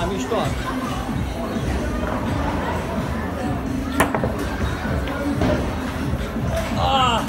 água mistura. Ah!